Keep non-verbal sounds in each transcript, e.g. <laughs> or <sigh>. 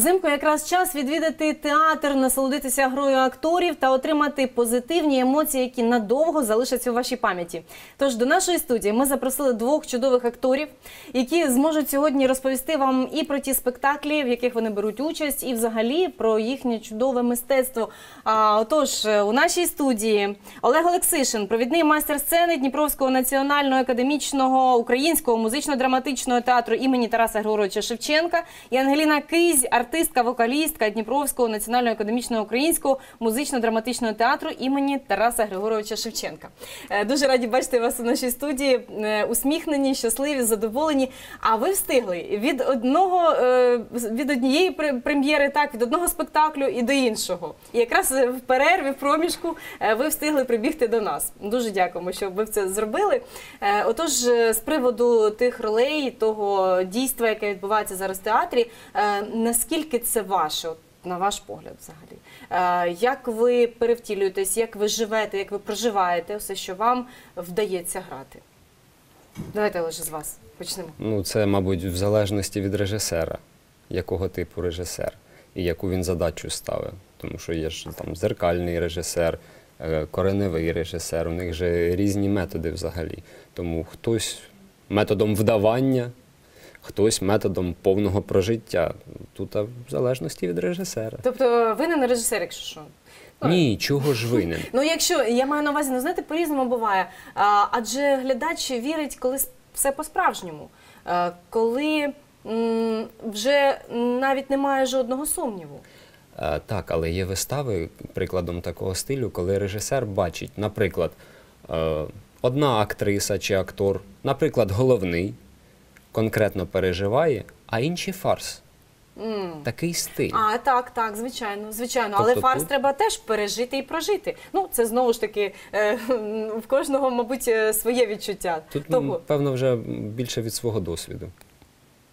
Взимку якраз час відвідати театр, насолодитися грою акторів та отримати позитивні емоції, які надовго залишаться у вашій пам'яті. Тож до нашої студії ми запросили двох чудових акторів, які зможуть сьогодні розповісти вам і про ті спектаклі, в яких вони беруть участь, і взагалі про їхнє чудове мистецтво. А, отож, е, у нашій студії Олег Олексишин, провідний майстер сцени Дніпровського національного академічного українського музично-драматичного театру імені Тараса Григоровича Шевченка, і Ангеліна Кизь, артистка, вокалістка Дніпровського національного академічного українського музично-драматичного театру імені Тараса Григоровича Шевченка. Е, Дуже раді бачити вас у нашій студії. Е, Усміхнені, щасливі, задоволені. А ви встигли від одного е, від однієї пре- прем'єри, так від одного спектаклю і до іншого. І якраз в перерві, в проміжку, ви встигли прибігти до нас. Дуже дякуємо, що ви це зробили. Отож, з приводу тих ролей, того дійства, яке відбувається зараз в театрі, е, наскільки це ваше, на ваш погляд, взагалі? Е, Як ви перевтілюєтесь, як ви живете, як ви проживаєте все, що вам вдається грати? Давайте лише з вас почнемо. Ну, це, мабуть, в залежності від режисера, якого типу режисер і яку він задачу ставить. Тому що є ж там зеркальний режисер, е, кореневий режисер, у них же різні методи взагалі. Тому хтось методом вдавання, хтось методом повного прожиття. Тут а, в залежності від режисера. Тобто ви не режисер, якщо що. Ну, Ні, чого ж винен. <laughs> Ну, якщо я маю на увазі, ну знаєте, по-різному буває. А, адже глядач вірить, коли все по-справжньому, а, коли м, вже навіть немає жодного сумніву. Е, Так, але є вистави прикладом такого стилю, коли режисер бачить, наприклад, е, одна актриса чи актор, наприклад, головний, конкретно переживає, а інший фарс. М. Такий стиль. А так, так, звичайно, звичайно. Але Тобто фарс тут- треба теж пережити і прожити. Ну, це знову ж таки е, <laughs> в кожного, мабуть, е, своє відчуття. Тут, Того, певно, вже більше від свого досвіду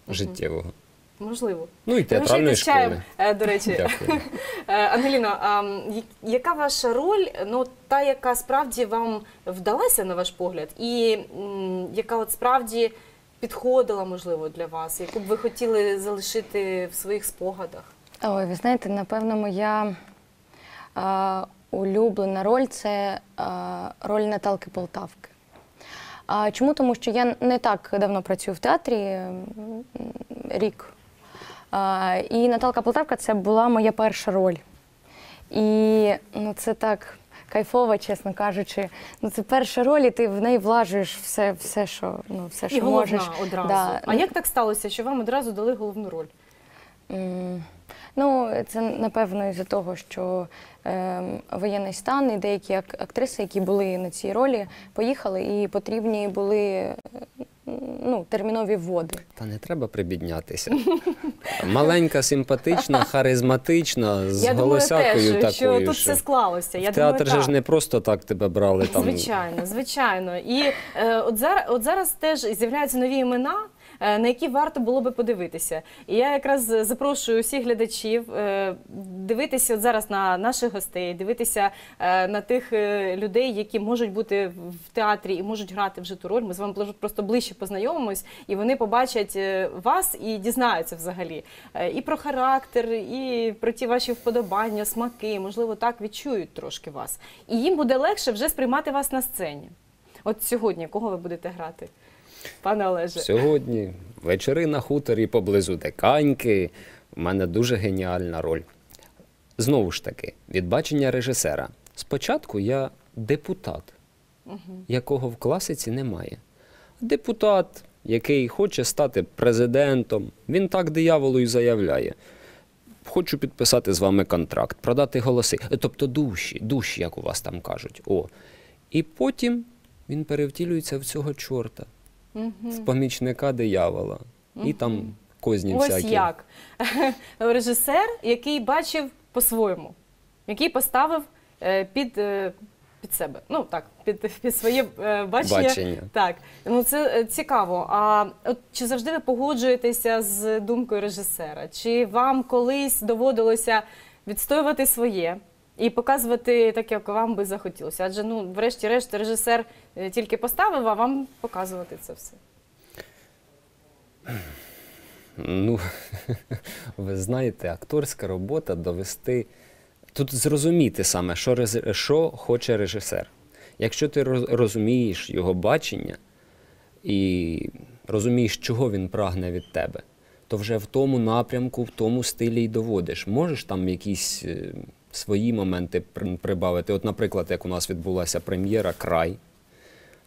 життєвого. можливо. Ну і театральної школи. е, до речі. <laughs> Е, Ангеліно, а м, я- яка ваша роль, ну та, яка справді вам вдалася на ваш погляд, і м, яка от справді підходила, можливо, для вас, яку б ви хотіли залишити в своїх спогадах? Ой, ви знаєте, напевно, моя е, улюблена роль це е, роль Наталки Полтавки. А чому? Тому що я не так давно працюю в театрі рік. А, і Наталка Полтавка це була моя перша роль. І ну, це так кайфово, чесно кажучи. Ну, це перша роль, і ти в неї влажуєш все, все що, ну, все, І що головна можеш. одразу. Да. А як так сталося, що вам одразу дали головну роль? М, Ну, це напевно із-за того, що ем, воєнний стан і деякі ак- актриси, які були на цій ролі, поїхали і потрібні були е, ну, термінові вводи. Та не треба прибіднятися. Маленька, симпатична, харизматична, з я думаю, голосякою теж, такою. що тут все склалося. Я В театр думаю, же так. ж не просто так тебе брали там. Звичайно, звичайно. І е, от зараз, от зараз теж з'являються нові імена. Е, На які варто було би подивитися, і я якраз запрошую усіх глядачів е, дивитися от зараз на наших гостей, дивитися е, на тих людей, які можуть бути в театрі і можуть грати вже ту роль. Ми з вами просто ближче познайомимось, і вони побачать вас і дізнаються взагалі і про характер, і про ті ваші вподобання, смаки, можливо, так відчують трошки вас. І їм буде легше вже сприймати вас на сцені. От сьогодні кого ви будете грати, пане Олеже? Сьогодні вечори на хуторі поблизу Деканьки. У мене дуже геніальна роль. Знову ж таки, від бачення режисера. Спочатку я депутат, якого в класиці немає. Депутат, який хоче стати президентом, він так дияволу і заявляє. Хочу підписати з вами контракт, продати голоси, тобто душі, душі, як у вас там кажуть. О. І потім він перевтілюється в цього чорта в помічника диявола. І там козні Ось всякі. як <laughs> режисер, який бачив по-своєму, який поставив е, під, е, під себе. Ну так, під, під своє е, бачення. Бачення. Так, ну це е, цікаво. А от чи завжди ви погоджуєтеся з думкою режисера? Чи вам колись доводилося відстоювати своє? І показувати так, як вам би захотілося. Адже ну, врешті-решт, режисер е, тільки поставив, а вам показувати це все. Ну, <laughs> ви знаєте, акторська робота довести. Тут зрозуміти саме, що, що хоче режисер. Якщо ти розумієш його бачення і розумієш, чого він прагне від тебе, то вже в тому напрямку, в тому стилі й доводиш. Можеш там якісь е, свої моменти прибавити. От, наприклад, як у нас відбулася прем'єра Край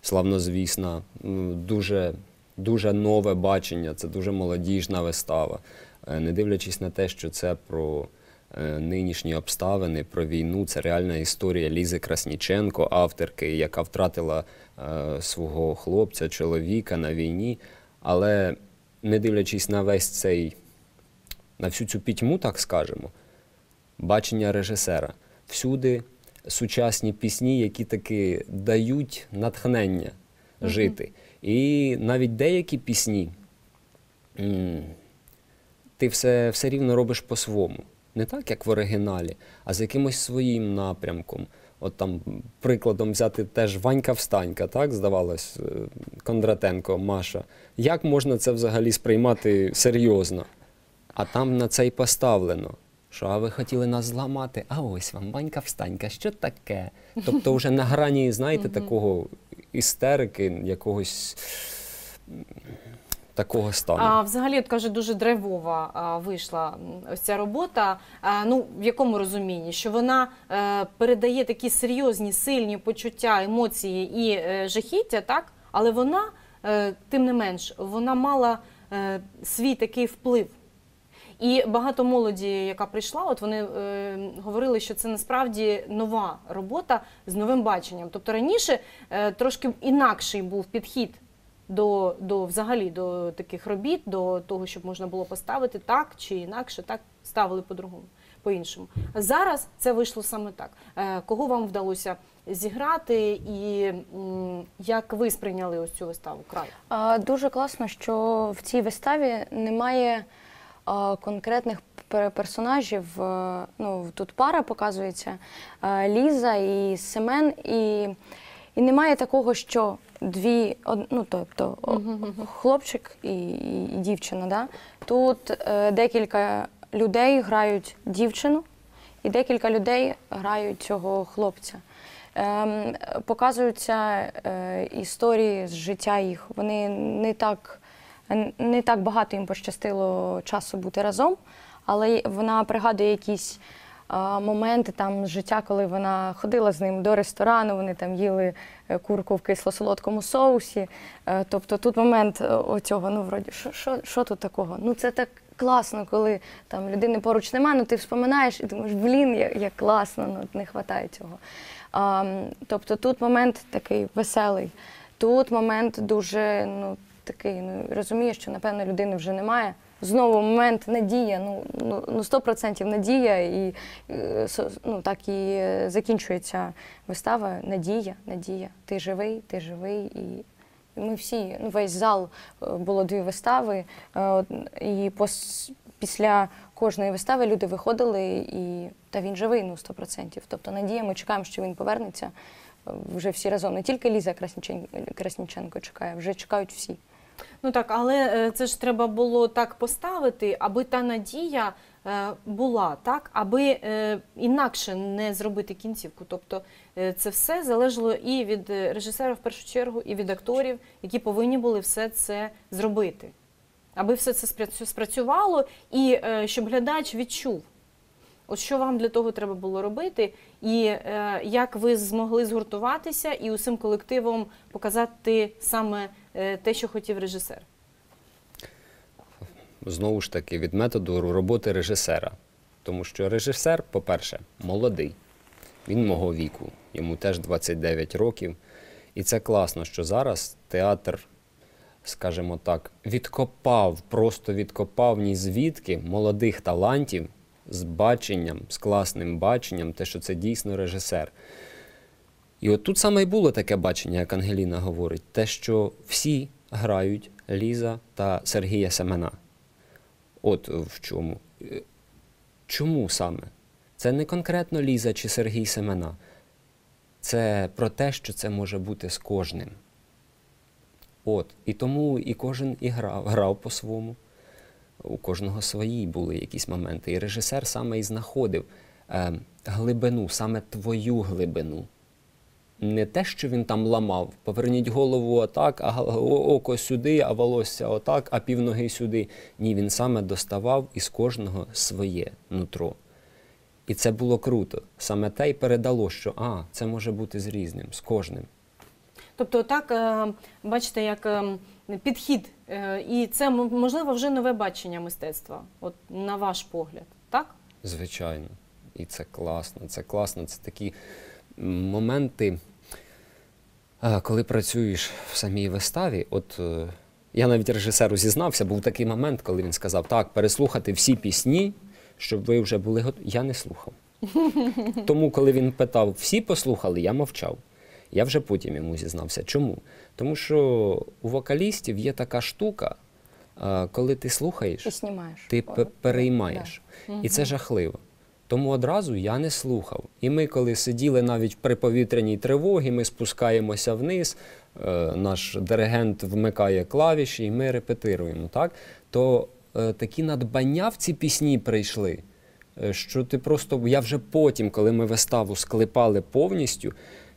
славнозвісна, м, дуже, дуже нове бачення, це дуже молодіжна вистава. Е, Не дивлячись на те, що це про е, нинішні обставини, про війну, це реальна історія Лізи Красніченко, авторки, яка втратила е, свого хлопця, чоловіка на війні. Але не дивлячись на весь цей, на всю цю пітьму, так скажемо, бачення режисера. Всюди сучасні пісні, які таки дають натхнення жити. І навіть деякі пісні ти все, все рівно робиш по-своєму. Не так, як в оригіналі, а з якимось своїм напрямком. От там прикладом взяти теж Ванька Встанька, так, здавалось, е, Кондратенко, Маша. Як можна це взагалі сприймати серйозно? А там на це й поставлено. Що, а ви хотіли нас зламати? А ось вам банька встанька, що таке? Тобто, вже на грані, знаєте, такого істерики, якогось такого стану. А взагалі, от каже, дуже драйвова а, вийшла ось ця робота. А, ну, в якому розумінні? Що вона е, передає такі серйозні, сильні почуття, емоції і е, жахіття, так? Але вона, е, тим не менш, вона мала е, свій такий вплив. І багато молоді, яка прийшла, от вони е, говорили, що це насправді нова робота з новим баченням. Тобто раніше е, трошки інакший був підхід до, до взагалі до таких робіт, до того, щоб можна було поставити так чи інакше, так ставили по-другому, по-іншому. Зараз це вийшло саме так. Е, кого вам вдалося зіграти, і як ви сприйняли ось цю виставу край? Дуже класно, що в цій виставі немає конкретних персонажів. е, Ну, тут пара показується е, Ліза і Семен, і, і немає такого, що дві, ну, тобто хлопчик і, і, дівчина. Да? Тут е, декілька людей грають дівчину, і декілька людей грають цього хлопця. Ем, показуються історії з життя їх. Вони не так, не так багато їм пощастило часу бути разом, але вона пригадує якісь моменти там з життя, коли вона ходила з ним до ресторану, вони там їли е, курку в кисло-солодкому соусі. Е, Тобто тут момент е, оцього, ну вроді, що, що, що тут такого? Ну це так класно, коли там людини поруч немає, ну ти вспоминаєш і думаєш, блін, як, як класно, ну не вистачає цього. А, тобто тут момент такий веселий, тут момент дуже ну, такий, ну розумієш, що напевно людини вже немає. Знову момент надія, ну ну ну, 100% надія, і е, ну, так і закінчується вистава. Надія, надія. Ти живий, ти живий. І ми всі, ну весь зал е, було дві вистави, е, і пос, після кожної вистави люди виходили, і та він живий, ну 100%. Тобто надія, ми чекаємо, що він повернеться вже всі разом. Не тільки Ліза Краснічен- Красніченко чекає, вже чекають всі. Ну так, але е, це ж треба було так поставити, аби та надія е, була, так, аби е, інакше не зробити кінцівку. Тобто це все залежало і від режисера в першу чергу, і від акторів, які повинні були все це зробити. Аби все це спрацювало, і щоб глядач відчув. От що вам для того треба було робити, і як ви змогли згуртуватися і усім колективом показати саме те, що хотів режисер? Знову ж таки, від методу роботи режисера. Тому що режисер, по-перше, молодий. Він мого віку, йому теж 29 років. І це класно, що зараз театр, скажімо так, відкопав, просто відкопав ні звідки молодих талантів з баченням, з класним баченням, те, що це дійсно режисер. І от тут саме й було таке бачення, як Ангеліна говорить, те, що всі грають Ліза та Сергія Семена. От в чому. Е, Чому саме? Це не конкретно Ліза чи Сергій Семена. Це про те, що це може бути з кожним. От. І тому і кожен і грав, грав по-своєму. у кожного свої були якісь моменти. І режисер саме і знаходив е, глибину, саме твою глибину. Не те, що він там ламав. Поверніть голову отак, а око сюди, а волосся отак, а півноги сюди. Ні, він саме доставав із кожного своє нутро. І це було круто. Саме те й передало, що а, це може бути з різним, з кожним. Тобто, так е, бачите, як е, підхід, е, і це можливо вже нове бачення мистецтва, от на ваш погляд, так? Звичайно. І це класно. Це класно. Це такі моменти, коли працюєш в самій виставі. От е, я навіть режисеру зізнався, був такий момент, коли він сказав: так, переслухати всі пісні, щоб ви вже були готові. Я не слухав. <laughs> Тому, коли він питав, всі послухали, я мовчав. Я вже потім йому зізнався. Чому? Тому що у вокалістів є така штука, коли ти слухаєш, ти переймаєш. І це жахливо. Тому одразу я не слухав. І ми, коли сиділи навіть при повітряній тривогі, ми спускаємося вниз, е, наш диригент вмикає клавіші, і ми репетируємо, так? То е, такі надбання в ці пісні прийшли, е, що ти просто. Я вже потім, коли ми виставу склепали повністю,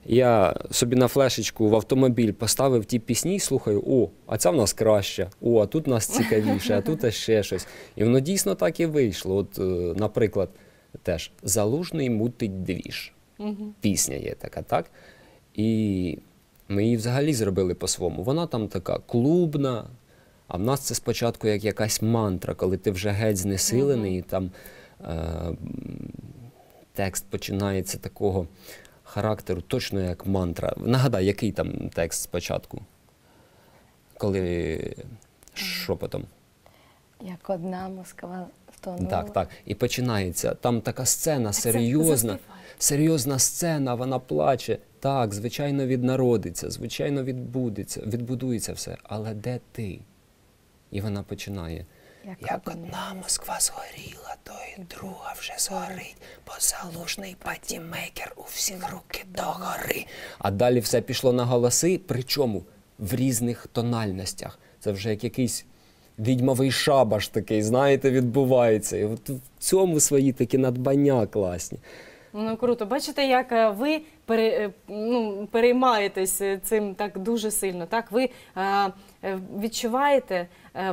я собі на флешечку в автомобіль поставив ті пісні і слухаю: о, а ця в нас краща, о, а тут нас цікавіше, а тут ще щось. І воно дійсно так і вийшло. От, наприклад, теж залужний мутить двіж. Пісня є така, так? І ми її взагалі зробили по-своєму. Вона там така клубна. А в нас це спочатку як якась мантра, коли ти вже геть знесилений, і там е, текст починається такого характеру, точно як мантра. Нагадай, який там текст спочатку? Коли шепотом. Як одна Москва втонула. Так, так. І починається. Там така сцена серйозна, серйозна сцена, вона плаче. Так, звичайно, віднародиться, звичайно, відбудеться, відбудується все. Але де ти? І вона починає. Як Як одна одна Москва згоріла, то і друга вже згорить, бо залужний патімейкер у всіх руки догори. А далі все пішло на голоси, причому в різних тональностях. Це вже як якийсь відьмовий шабаш такий, знаєте, відбувається. І от в цьому свої такі надбання класні. Ну круто. Бачите, як е, ви пере, е, ну, переймаєтесь е, цим так дуже сильно. Так, ви е, відчуваєте,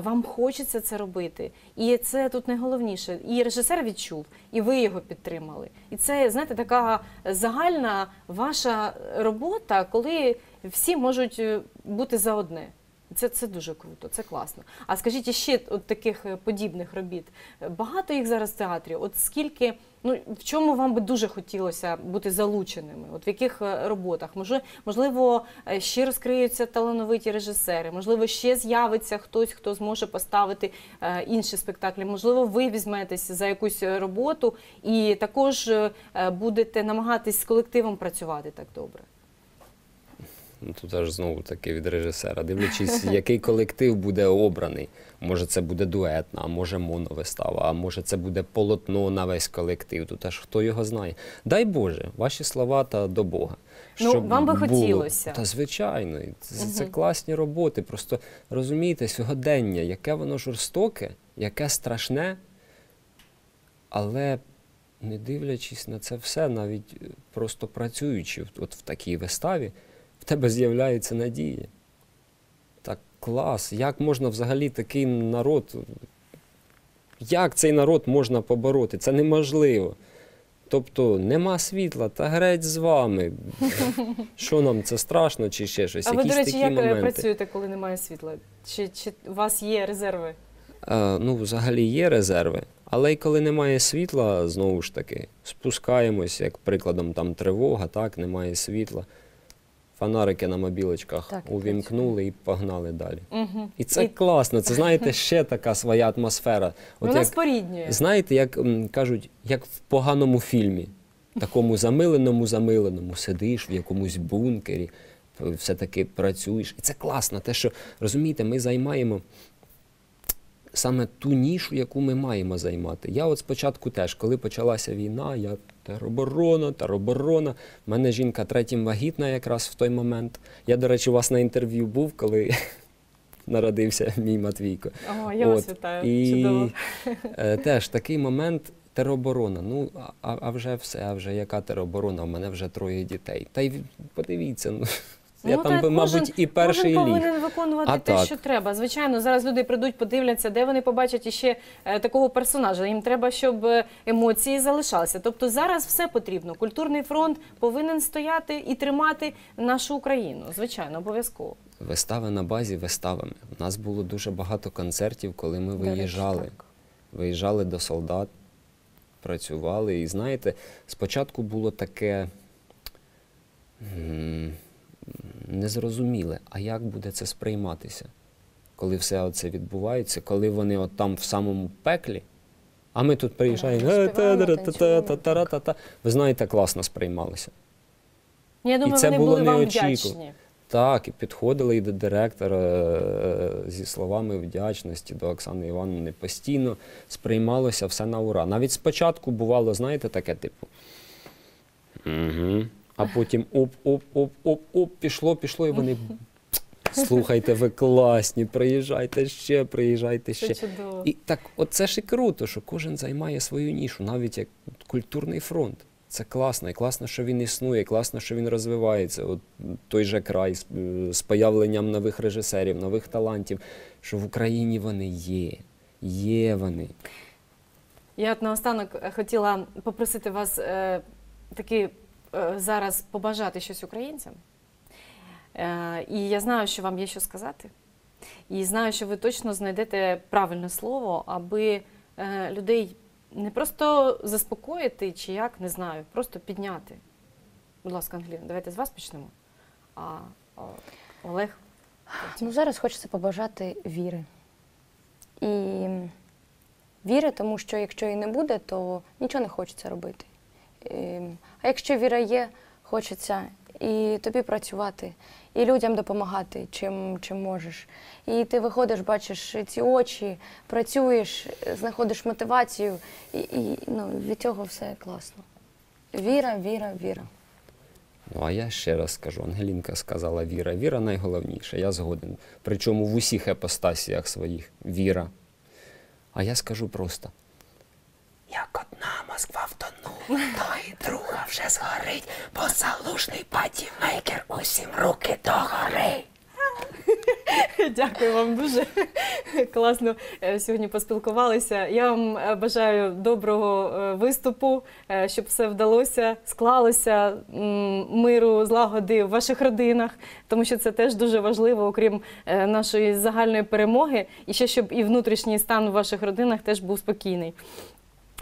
вам хочеться це робити. І це тут найголовніше. І режисер відчув, і ви його підтримали. І це, знаєте, така загальна ваша робота, коли всі можуть бути за одне. Це, це дуже круто, це класно. А скажіть ще от таких е, подібних робіт. е, Багато їх зараз в театрі. От скільки, ну в чому вам би дуже хотілося бути залученими? От в яких е, роботах? Може, можливо, ще розкриються талановиті режисери, можливо, ще з'явиться хтось, хто зможе поставити інші спектаклі. Можливо, ви візьметесь за якусь роботу і також будете намагатись з колективом працювати так добре. Ну, тут аж знову таки від режисера. Дивлячись, <laughs> який колектив буде обраний. Може, це буде дуетна, а може моновистава, а може це буде полотно на весь колектив. Тут аж хто його знає. Дай Боже, ваші слова та до Бога. Ну, вам би було. хотілося. Та звичайно, це, це класні роботи. Просто розумієте, сьогодення, яке воно жорстоке, яке страшне, але не дивлячись на це все, навіть е, просто працюючи от в такій виставі, в тебе з'являється надія. Так клас. Як можна взагалі такий народ? Як цей народ можна побороти? Це неможливо. Тобто нема світла, та греть з вами. <laughs> Що нам це страшно чи ще щось? А ви, Якісь до речі, такі як е, моменти. працюєте, коли немає світла? Чи, чи у вас є резерви? Е, ну, взагалі є резерви, але й коли немає світла, знову ж таки, спускаємось, як прикладом там тривога, так, немає світла. Фонарики на мобілочках Так, увімкнули і погнали далі. Угу. І це І- класно, це знаєте, ще така своя атмосфера. Вона як, споріднює. знаєте, як м, кажуть, як в поганому фільмі, такому замиленому, замиленому, сидиш в якомусь бункері, все-таки працюєш. І це класно, те, що розумієте, ми займаємо саме ту нішу, яку ми маємо займати. Я от спочатку теж, коли почалася війна, я тероборона, тероборона. У мене жінка третім вагітна якраз в той момент. Я, до речі, у вас на інтерв'ю був, коли <laughs> народився мій Матвійко. О, я вас вітаю. Чудово. е, теж такий момент тероборона. Ну, а, а вже все, а вже яка тероборона? У мене вже троє дітей. Та й подивіться, ну, я Ну, там би, мабуть, і перший кожен ліг. повинен виконувати А те, так. що треба. Звичайно, зараз люди прийдуть, подивляться, де вони побачать іще е, такого персонажа. Їм треба, щоб е, емоції залишалися. Тобто зараз все потрібно. Культурний фронт повинен стояти і тримати нашу Україну. Звичайно, обов'язково. Вистави на базі виставами. У нас було дуже багато концертів, коли ми виїжджали. так. Виїжджали до солдат, працювали. І знаєте, спочатку було таке незрозуміле, а як буде це сприйматися, коли все це відбувається, коли вони от там в самому пеклі, а ми тут приїжджаємо. «Е. Ви знаєте, класно сприймалося. Я думаю, це вони було були вам неочікувано. вдячні. Так, і підходили і до директора е, зі словами вдячності до Оксани Івановни. Постійно сприймалося все на ура. Навіть спочатку бувало, знаєте, таке типу. Угу. А потім оп-оп-оп-оп-оп, пішло, пішло, і вони. <laughs> Слухайте, ви класні, приїжджайте ще, приїжджайте Це ще. чудово. І так, оце ж і круто, що кожен займає свою нішу, навіть як культурний фронт. Це класно, і класно, що він існує, класно, що він розвивається. От той же край з, е, з появленням нових режисерів, нових талантів, що в Україні вони є. Є вони. Я от наостанок е, хотіла попросити вас е, таки е, зараз побажати щось українцям. Е, і я знаю, що вам є що сказати. І знаю, що ви точно знайдете правильне слово, аби е, людей не просто заспокоїти чи як, не знаю, просто підняти. Будь ласка, Ангеліна, давайте з вас почнемо. А Олег. Ну, зараз хочеться побажати віри. І віри, тому що якщо її не буде, то нічого не хочеться робити. А якщо віра є, хочеться і тобі працювати, і людям допомагати, чим, чим можеш. І ти виходиш, бачиш ці очі, працюєш, знаходиш мотивацію, і, і ну, від цього все класно. Віра, віра, віра. Ну а я ще раз скажу: Ангелінка сказала віра. Віра найголовніша, я згоден. Причому в усіх епостасіях своїх віра. А я скажу просто. Як одна Москва втонула, то і друга вже згорить, бо залужний патімейкер усім руки догори. Дякую вам дуже класно е, сьогодні поспілкувалися. Я вам е, бажаю доброго е, виступу, щоб все вдалося, склалося миру, злагоди в ваших родинах, тому що це теж дуже важливо, окрім нашої загальної перемоги, і ще щоб і внутрішній стан в ваших родинах теж був спокійний.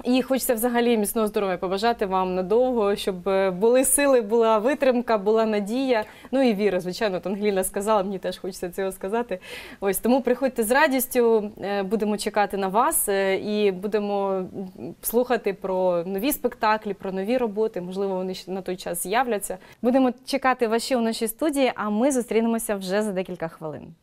І хочеться взагалі міцного здоров'я побажати вам надовго, щоб е, були сили, була витримка, була надія. Ну і віра, звичайно, Ангеліна сказала, мені теж хочеться цього сказати. Ось тому приходьте з радістю, е, будемо чекати на вас е, і будемо слухати про нові спектаклі, про нові роботи. Можливо, вони на той час з'являться. Будемо чекати ще у нашій студії, а ми зустрінемося вже за декілька хвилин.